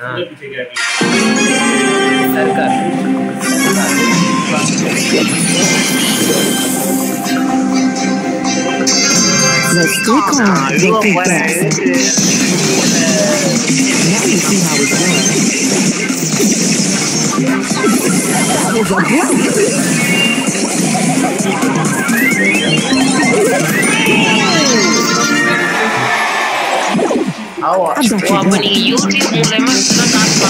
हाँ पूरे पीछे क्या किया सरकार The stick on Victor Best. Now you see how it's done. That was a blow. Walaupun YouTube mulai masuk ke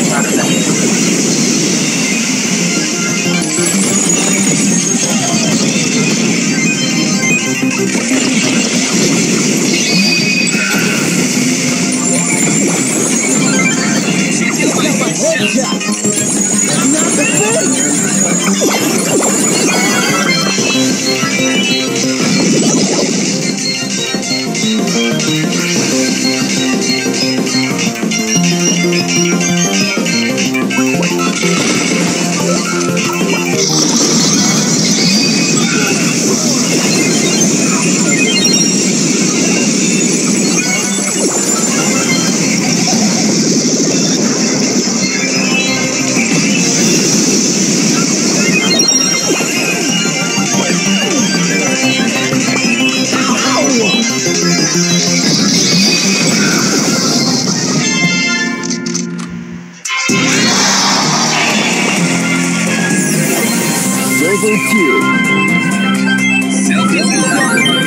Time Silver Silver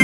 2.